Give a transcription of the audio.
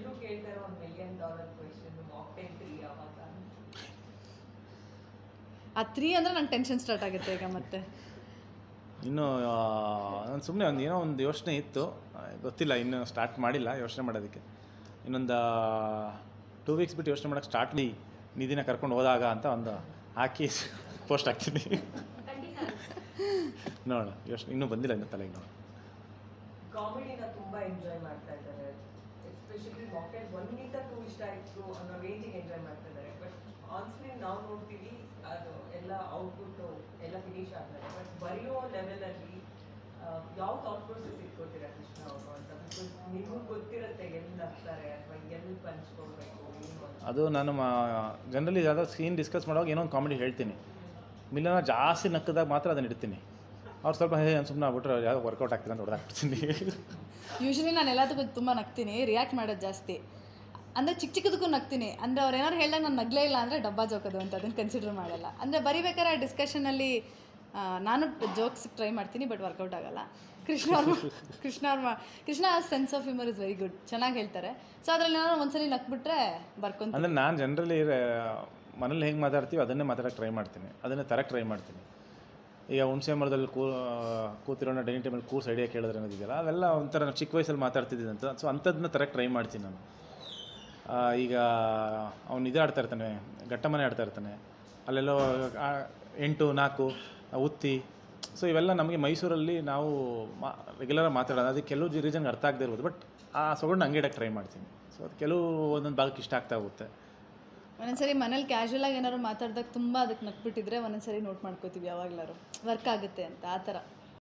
ಎಲ್ರು ಕೇಳ್ತಾರೆ ಒಂದು million dollar question mocktail three ಯಾವಾಗ ಆ ತ್ರೀ ಅಂದರೆ ನಂಗೆ ಟೆನ್ಷನ್ ಸ್ಟಾರ್ಟ್ ಆಗುತ್ತೆ ಈಗ ಮತ್ತೆ. ಇನ್ನು ನಾನು ಸುಮ್ಮನೆ ಒಂದು ಏನೋ ಒಂದು ಯೋಚನೆ ಇತ್ತು. ಗೊತ್ತಿಲ್ಲ ಇನ್ನು ಸ್ಟಾರ್ಟ್ ಮಾಡಿಲ್ಲ ಯೋಚನೆ ಮಾಡೋದಕ್ಕೆ. ಇನ್ನೊಂದು ಟೂ ವೀಕ್ಸ್ ಬಿಟ್ಟು ಯೋಚನೆ ಮಾಡೋಕ್ಕೆ ಸ್ಟಾರ್ಟ್ ಮಾಡಿ ನಿಧಿನ ಕರ್ಕೊಂಡು ಹೋದಾಗ ಅಂತ ಒಂದು ಹಾಕಿ ಪೋಸ್ಟ್ ಹಾಕ್ತೀನಿ. ನೋಡೋಣ ಯೋಚನೆ ಇನ್ನೂ ಬಂದಿಲ್ಲ ಇನ್ನು ತಲೆಗೆ ನೋಡಿ ಕಾಮಿಡಿನ ತುಂಬಾ ಎಂಜಾಯ್ ಮಾಡ್ತಾ ಇದ್ದಾರೆ. ಎಸ್ಪೆಷಲಿ ಮಾಕೆಟ್ ಒನ್ಗಿಂತ ಟೂ ಇಷ್ಟ ಆಯಿತು ಅನ್ನೋ ರೇಂಜಿಗೆ ಎಂಜಾಯ್ ಮಾಡ್ತಿದ್ದಾರೆ. ಬಟ್ ಆನ್ ಸ್ಕ್ರೀನ್ ನಾವು ನೋಡ್ತೀವಿ, ಅದು ಎಲ್ಲ ಔಟ್ಪುಟ್ ಎಲ್ಲ ಫಿನಿಶ್ ಆಗ್ತಾರೆ ಬಟ್ ಬರೆಯೋ ಲೆವೆಲಲ್ಲಿ ಯಾವ ಥಾಟ್ ಪ್ರೊಸೆಸ್ ಇಟ್ಕೊತೀರಾ ಕೃಷ್ಣ ಅವರು ಅಂತ? ಬಿಕಾಸ್ ನಿಮಗೂ ಗೊತ್ತಿರುತ್ತೆ ಎಲ್ಲಿ ನಗ್ತಾರೆ ಅಥವಾ ಎಲ್ಲಿ ಪಂಚ್ಕೊಳ್ಬೇಕು ಅದು ನಾನು ಜನರಲಿ ಯಾವ್ದಾದ್ರು ಸೀನ್ ಡಿಸ್ಕಸ್ ಮಾಡುವಾಗ ಏನೋ ಒಂದು ಕಾಮಿಡಿ ಹೇಳ್ತೀನಿ. ಮಿಲ್ಲನ ಜಾಸ್ತಿ ನಕ್ಕದಾಗ ಮಾತ್ರ ಅದನ್ನ ಇಡ್ತೀನಿ. ಅವ್ರು ಸ್ವಲ್ಪ ಹೇ ಸುಮ್ಮನೆ ಆಗ್ಬಿಟ್ರೆ ಯಾವ್ದು ವರ್ಕೌಟ್ ಆಗ್ತಿಲ್ಲ ಅಂತ ಹೊಡೆದಾಕ್ಬಿಡ್ತೀನಿ. ಯೂಶ್ವಲಿ ನಾನು ಎಲ್ಲದಕ್ಕೂ ತುಂಬ ನಗ್ತೀನಿ ರಿಯಾಕ್ಟ್ ಮಾಡೋದು ಜಾಸ್ತಿ. ಅಂದರೆ ಚಿಕ್ಕ ಚಿಕ್ಕದಕ್ಕೂ ನಗ್ತೀನಿ. ಅಂದರೆ ಅವ್ರು ಏನಾದ್ರು ಹೇಳಿದಾಗ ನಾನು ನಗಲೇ ಇಲ್ಲ ಅಂದರೆ ಡಬ್ಬಾ ಜೋಕದು ಅಂತ ಅದನ್ನು ಕನ್ಸಿಡರ್ ಮಾಡಲ್ಲ. ಅಂದರೆ ಬರಿಬೇಕಾದ್ರೆ ಡಿಸ್ಕಷನಲ್ಲಿ ನಾನು ಜೋಕ್ಸ್ ಟ್ರೈ ಮಾಡ್ತೀನಿ ಬಟ್ ವರ್ಕೌಟ್ ಆಗಲ್ಲ. ಕೃಷ್ಣ ಅವ್ರ ಕೃಷ್ಣ ಅವ್ರ Krishna sense of humour is very good ಚೆನ್ನಾಗಿ ಹೇಳ್ತಾರೆ. ಸೊ ಅದ್ರಲ್ಲಿ ಏನಾದ್ರು ಒಂದ್ಸಲಿ ನಕ್ಬಿಟ್ರೆ ಬರ್ಕೊಂತ ಅಂದರೆ ನಾನು ಜನರಲಿ ಮನೇಲಿ ಹೆಂಗೆ ಮಾತಾಡ್ತೀವಿ ಅದನ್ನೇ ಮಾತಾಡೋಕ್ಕೆ ಟ್ರೈ ಮಾಡ್ತೀನಿ. ಅದನ್ನೇ ತರಕ್ಕೆ ಟ್ರೈ ಮಾಡ್ತೀನಿ. ಈಗ ಹುಣಸೆ ಮರದಲ್ಲಿ ಕೂ ಕೂತಿರೋಣ ಡೈನಿಂಗ್ ಟೇಬಲ್ ಕೂರ್ಸ್ ಐಡಿಯಾ ಕೇಳಿದ್ರೆ ಅನ್ನೋದಿದೆಯಲ್ಲ ಅವೆಲ್ಲ ಒಂಥರ ನಾವು ಚಿಕ್ಕ ವಯಸ್ಸಲ್ಲಿ ಮಾತಾಡ್ತಿದ್ದೀನಿ ಅಂತ. ಸೊ ಅಂಥದ್ದನ್ನ ತರಕ್ಕೆ ಟ್ರೈ ಮಾಡ್ತೀನಿ ನಾನು. ಈಗ ಅವ್ನು ಇದಾಡ್ತಾ ಇರ್ತಾನೆ ಘಟ್ಟಮನೆ ಆಡ್ತಾ ಇರ್ತಾನೆ. ಅಲ್ಲೆಲ್ಲೋ ಎಂಟು, ನಾಲ್ಕು, ಉತ್ತಿ. ಸೊ ಇವೆಲ್ಲ ನಮಗೆ ಮೈಸೂರಲ್ಲಿ ನಾವು ಮಾ ರೆಗ್ಯುಲರ್ ಮಾತಾಡೋದು. ಅದಕ್ಕೆ ಕೆಲವು ರೀಸನ್ಗೆ ಅರ್ಥ ಆಗದೆ ಇರ್ಬೋದು ಬಟ್ ಆ ಸೊಗಡನ್ನ ಹಂಗೆ ಇಡಕ್ಕೆ ಟ್ರೈ ಮಾಡ್ತೀನಿ. ಸೊ ಅದು ಕೆಲವು ಒಂದೊಂದು ಭಾಗಕ್ಕೆ ಇಷ್ಟ ಆಗ್ತಾ ಹೋಗುತ್ತೆ. ಒಂದೊಂದ್ಸರಿ ಮನೇಲಿ ಕ್ಯಾಶುವಲ್ ಆಗಿ ಏನಾದ್ರು ಮಾತಾಡಿದಾಗ ತುಂಬ ಅದಕ್ಕೆ ನಕ್ಬಿಟ್ಟಿದ್ರೆ ಒಂದೊಂದ್ಸರಿ ನೋಟ್ ಮಾಡ್ಕೋತೀವಿ ಯಾವಾಗ್ಲಾರು ವರ್ಕ್ ಆಗುತ್ತೆ ಅಂತ, ಆ ಥರ.